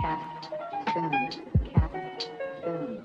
Cat food. Cat food.